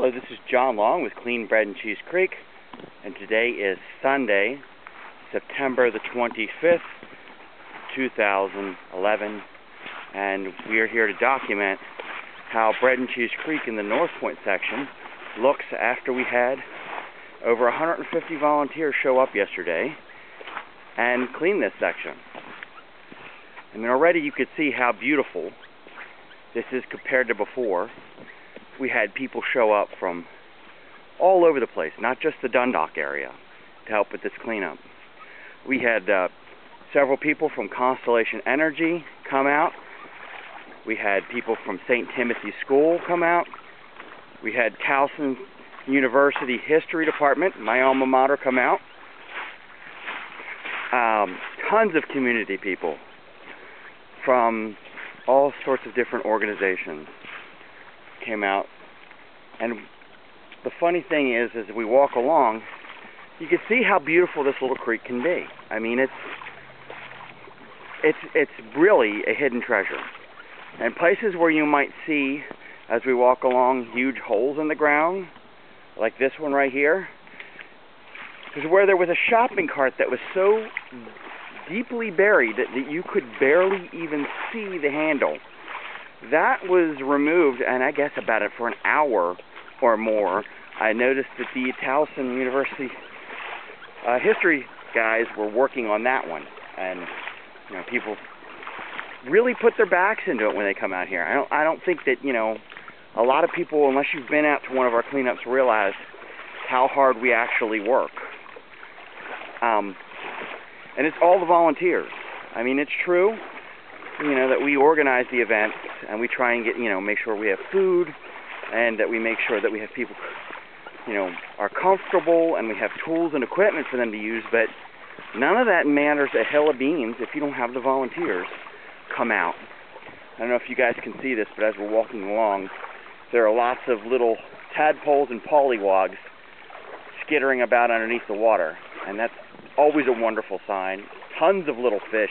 Hello, this is John Long with Clean Bread and Cheese Creek, and today is Sunday, September the 25th, 2011, and we are here to document how Bread and Cheese Creek in the North Point section looks after we had over 150 volunteers show up yesterday and clean this section. I mean, already you could see how beautiful this is compared to before we had people show up from all over the place, not just the Dundalk area, to help with this cleanup. We had uh, several people from Constellation Energy come out. We had people from St. Timothy School come out. We had Towson University History Department, my alma mater, come out. Um, tons of community people from all sorts of different organizations came out. And the funny thing is, as we walk along, you can see how beautiful this little creek can be. I mean, it's it's it's really a hidden treasure. And places where you might see, as we walk along, huge holes in the ground, like this one right here, is where there was a shopping cart that was so deeply buried that, that you could barely even see the handle. That was removed, and I guess about it for an hour or more. I noticed that the Towson University uh, history guys were working on that one, and you know people really put their backs into it when they come out here. I don't I don't think that you know a lot of people, unless you've been out to one of our cleanups, realize how hard we actually work. Um, and it's all the volunteers. I mean, it's true you know, that we organize the event and we try and get, you know, make sure we have food and that we make sure that we have people, you know, are comfortable and we have tools and equipment for them to use. But none of that matters a hill of beans if you don't have the volunteers come out. I don't know if you guys can see this, but as we're walking along, there are lots of little tadpoles and pollywogs skittering about underneath the water. And that's always a wonderful sign. Tons of little fish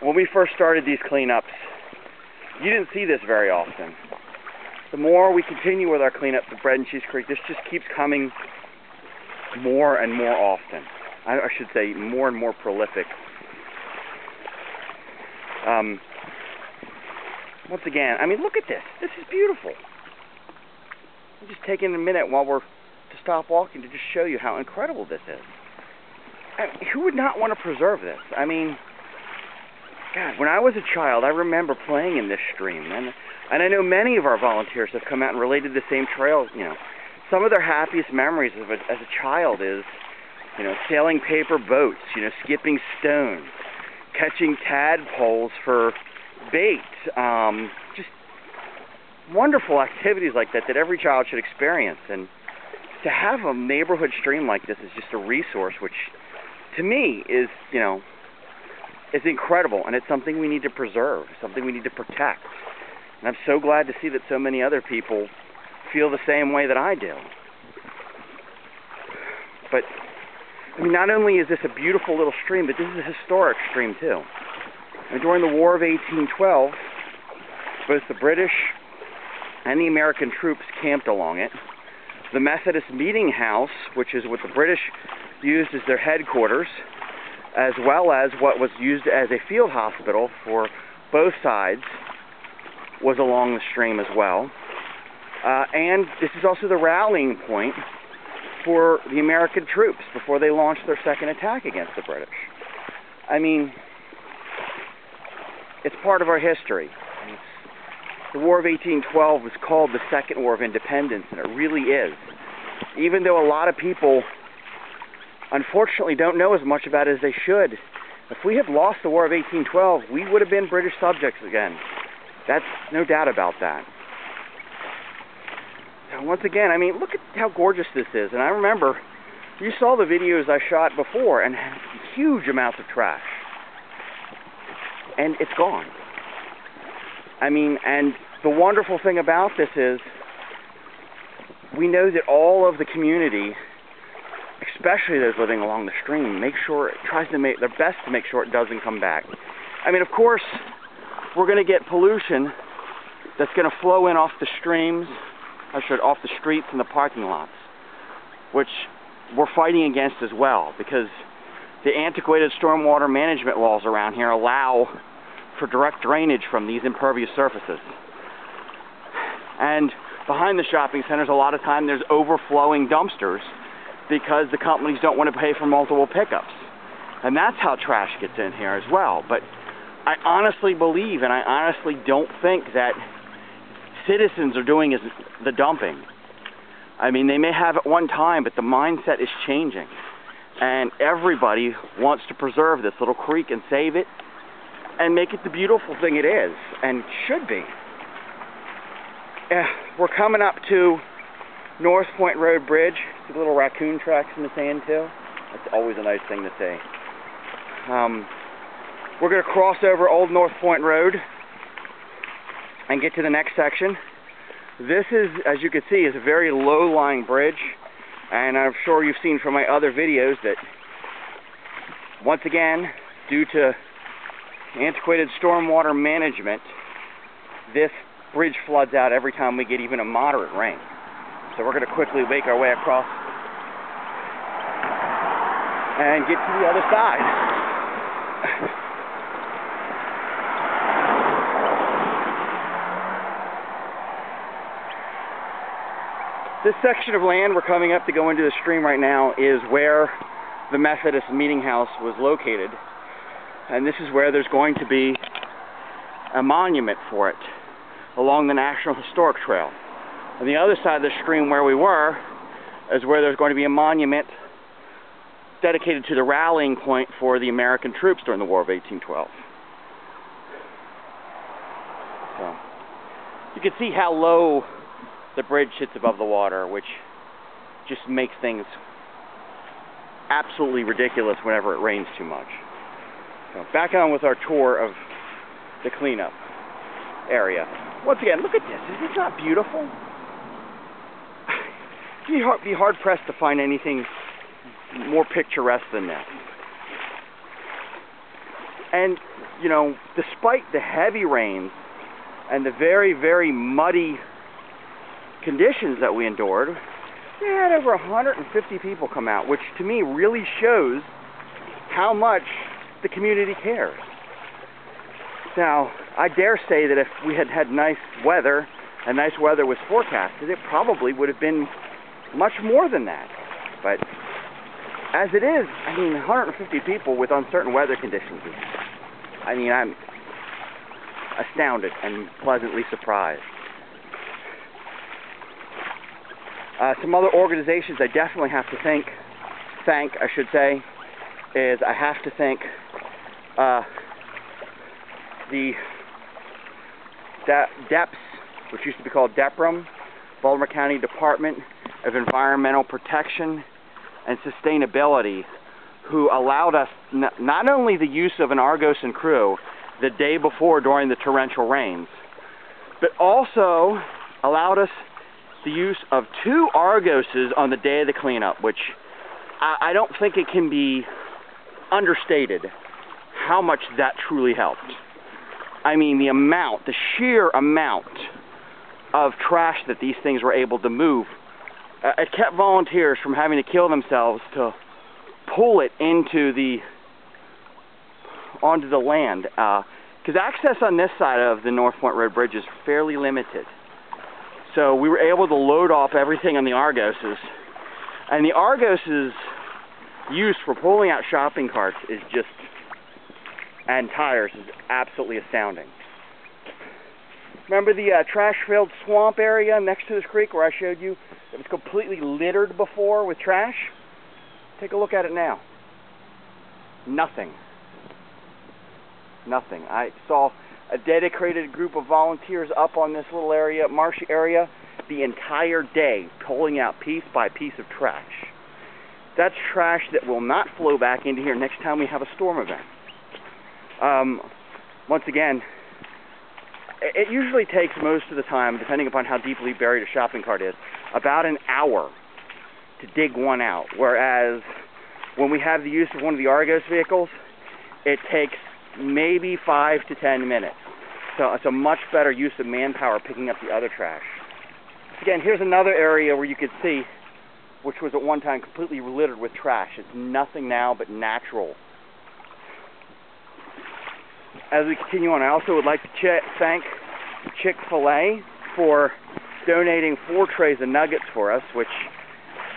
when we first started these cleanups, you didn't see this very often. The more we continue with our cleanups of Bread and Cheese Creek, this just keeps coming more and more often. I, I should say more and more prolific. Um, once again, I mean, look at this. This is beautiful. I'm just taking a minute while we're to stop walking to just show you how incredible this is. I who would not want to preserve this? I mean, God, when I was a child, I remember playing in this stream, and and I know many of our volunteers have come out and related the same trails. You know, some of their happiest memories of a, as a child is, you know, sailing paper boats, you know, skipping stones, catching tadpoles for bait, um, just wonderful activities like that that every child should experience. And to have a neighborhood stream like this is just a resource, which to me is, you know, is incredible, and it's something we need to preserve, something we need to protect. And I'm so glad to see that so many other people feel the same way that I do. But I mean, not only is this a beautiful little stream, but this is a historic stream too. And during the War of 1812, both the British and the American troops camped along it. The Methodist Meeting House, which is what the British used as their headquarters, as well as what was used as a field hospital for both sides, was along the stream as well. Uh, and this is also the rallying point for the American troops before they launched their second attack against the British. I mean, it's part of our history. The War of 1812 was called the Second War of Independence, and it really is. Even though a lot of people unfortunately don't know as much about as they should. If we had lost the War of 1812, we would have been British subjects again. That's no doubt about that. And once again, I mean, look at how gorgeous this is. And I remember, you saw the videos I shot before, and huge amounts of trash. And it's gone. I mean, and the wonderful thing about this is, we know that all of the community especially those living along the stream, make sure it tries to make their best to make sure it doesn't come back. I mean, of course, we're going to get pollution that's going to flow in off the streams I should off the streets and the parking lots, which we're fighting against as well because the antiquated stormwater management laws around here allow for direct drainage from these impervious surfaces. And behind the shopping centers, a lot of time there's overflowing dumpsters because the companies don't want to pay for multiple pickups. And that's how trash gets in here as well. But I honestly believe and I honestly don't think that citizens are doing is the dumping. I mean, they may have at one time, but the mindset is changing. And everybody wants to preserve this little creek and save it and make it the beautiful thing it is and should be. Uh, we're coming up to North Point Road Bridge. See little raccoon tracks in the sand too. That's always a nice thing to see. Um, we're going to cross over Old North Point Road and get to the next section. This is, as you can see, is a very low-lying bridge, and I'm sure you've seen from my other videos that once again, due to antiquated stormwater management, this bridge floods out every time we get even a moderate rain. So we're going to quickly make our way across and get to the other side. This section of land we're coming up to go into the stream right now is where the Methodist meeting house was located. And this is where there's going to be a monument for it along the National Historic Trail. On the other side of the stream where we were is where there's going to be a monument dedicated to the rallying point for the American troops during the War of 1812. So, you can see how low the bridge sits above the water, which just makes things absolutely ridiculous whenever it rains too much. So back on with our tour of the cleanup area. Once again, look at this. Is this not beautiful? You'd be hard, be hard pressed to find anything more picturesque than this. And, you know, despite the heavy rains and the very, very muddy conditions that we endured, we had over 150 people come out, which to me really shows how much the community cares. Now, I dare say that if we had had nice weather and nice weather was forecasted, it probably would have been much more than that. But as it is, I mean, 150 people with uncertain weather conditions. I mean, I'm astounded and pleasantly surprised. Uh, some other organizations I definitely have to thank, thank I should say, is I have to thank uh, the DEPS, which used to be called DEPRM, Baltimore County Department of Environmental Protection and Sustainability, who allowed us not only the use of an Argos and crew the day before during the torrential rains, but also allowed us the use of two Argoses on the day of the cleanup, which I, I don't think it can be understated how much that truly helped. I mean, the amount, the sheer amount of trash that these things were able to move, it kept volunteers from having to kill themselves to pull it into the onto the land. Because uh, access on this side of the North Point Road Bridge is fairly limited. So we were able to load off everything on the Argoses. And the Argoses use for pulling out shopping carts is just, and tires, is absolutely astounding. Remember the uh, trash-filled swamp area next to this creek where I showed you it was completely littered before with trash? Take a look at it now. Nothing. Nothing. I saw a dedicated group of volunteers up on this little area, marshy area, the entire day, pulling out piece by piece of trash. That's trash that will not flow back into here next time we have a storm event. Um, once again, it usually takes most of the time, depending upon how deeply buried a shopping cart is, about an hour to dig one out. Whereas when we have the use of one of the Argos vehicles, it takes maybe five to ten minutes. So it's a much better use of manpower picking up the other trash. again, here's another area where you could see, which was at one time completely littered with trash. It's nothing now but natural. As we continue on, I also would like to ch thank Chick-fil-A for donating four trays of nuggets for us, which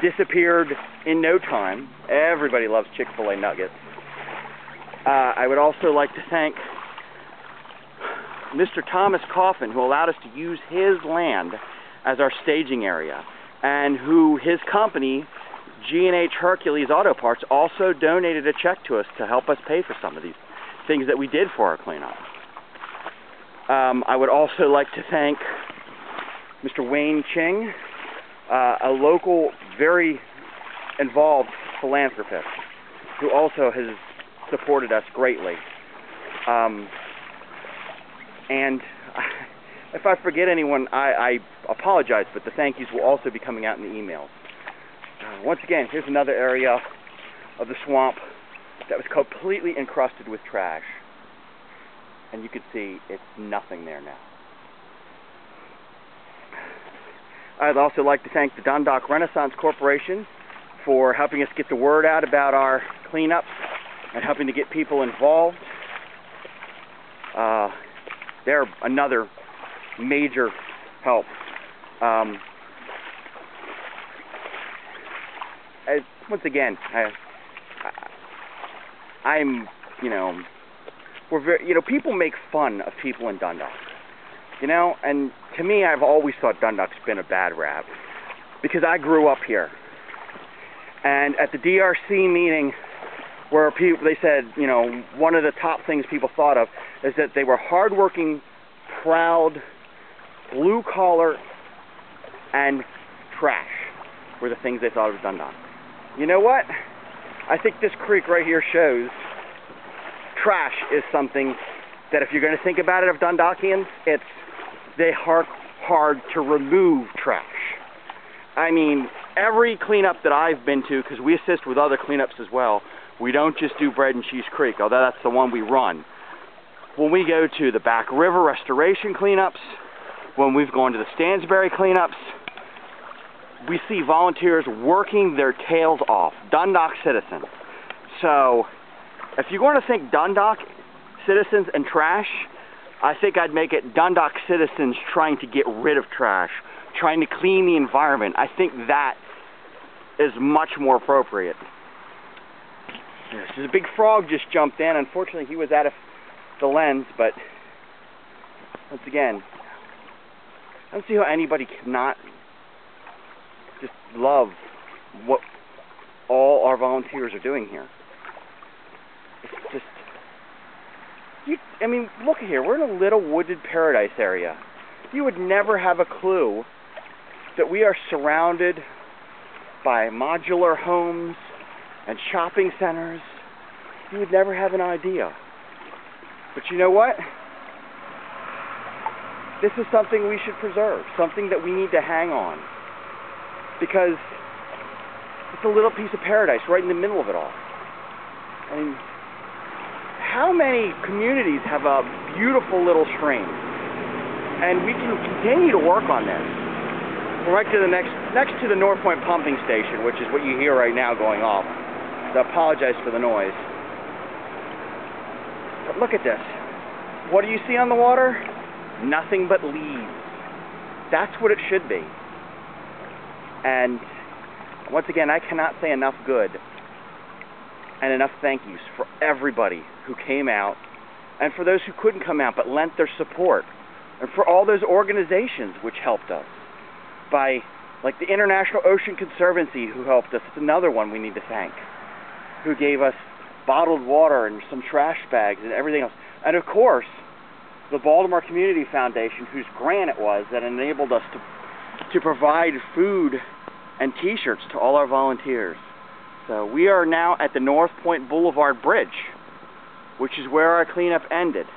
disappeared in no time. Everybody loves Chick-fil-A nuggets. Uh, I would also like to thank Mr. Thomas Coffin, who allowed us to use his land as our staging area, and who his company, G&H Hercules Auto Parts, also donated a check to us to help us pay for some of these things that we did for our cleanup. Um, I would also like to thank Mr. Wayne Ching, uh, a local, very involved philanthropist, who also has supported us greatly. Um, and if I forget anyone, I, I, apologize, but the thank yous will also be coming out in the emails. Uh, once again, here's another area of the swamp that was completely encrusted with trash. And you can see it's nothing there now. I'd also like to thank the Dundalk Renaissance Corporation for helping us get the word out about our cleanups and helping to get people involved. Uh, they're another major help. Um, as, once again, I, I'm, you know, we're very, you know, people make fun of people in Dundalk, you know, and to me, I've always thought Dundalk's been a bad rap because I grew up here, and at the DRC meeting where people they said, you know, one of the top things people thought of is that they were hardworking, proud, blue collar, and trash were the things they thought of Dundalk. You know what? I think this creek right here shows trash is something that if you're going to think about it of Dundalkians, it's they hark hard to remove trash. I mean, every cleanup that I've been to, because we assist with other cleanups as well, we don't just do Bread and Cheese Creek, although that's the one we run. When we go to the Back River restoration cleanups, when we've gone to the Stansbury cleanups, we see volunteers working their tails off, Dundalk citizens. So, if you're going to think Dundalk citizens and trash, I think I'd make it Dundalk citizens trying to get rid of trash, trying to clean the environment. I think that is much more appropriate. There's a big frog just jumped in. Unfortunately, he was out of the lens, but once again, I don't see how anybody cannot just love what all our volunteers are doing here. It's just, you, I mean, look here. We're in a little wooded paradise area. You would never have a clue that we are surrounded by modular homes and shopping centers, you would never have an idea. But you know what? This is something we should preserve, something that we need to hang on. Because it's a little piece of paradise right in the middle of it all. I mean, how many communities have a beautiful little stream? And we can continue to work on this. We're right to the next, next to the North Point pumping station, which is what you hear right now going off. So I apologize for the noise. But look at this. What do you see on the water? Nothing but leaves. That's what it should be. And once again, I cannot say enough good and enough thank yous for everybody who came out and for those who couldn't come out but lent their support and for all those organizations which helped us by like the International Ocean Conservancy who helped us. It's another one we need to thank who gave us bottled water and some trash bags and everything else. And of course, the Baltimore Community Foundation, whose grant it was that enabled us to, to provide food and t-shirts to all our volunteers. So we are now at the North Point Boulevard Bridge, which is where our cleanup ended.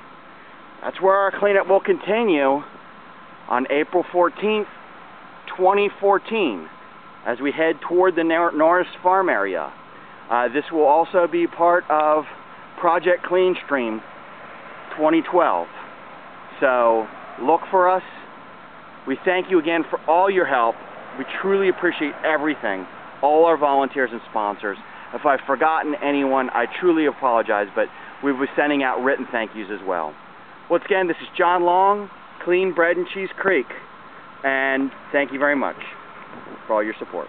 That's where our cleanup will continue on April 14th, 2014, as we head toward the Norris Farm area. Uh, this will also be part of Project Clean Stream 2012. So look for us We thank you again for all your help. We truly appreciate everything, all our volunteers and sponsors. If I've forgotten anyone, I truly apologize, but we'll be sending out written thank yous as well. Once again, this is John Long, Clean Bread and Cheese Creek, and thank you very much for all your support.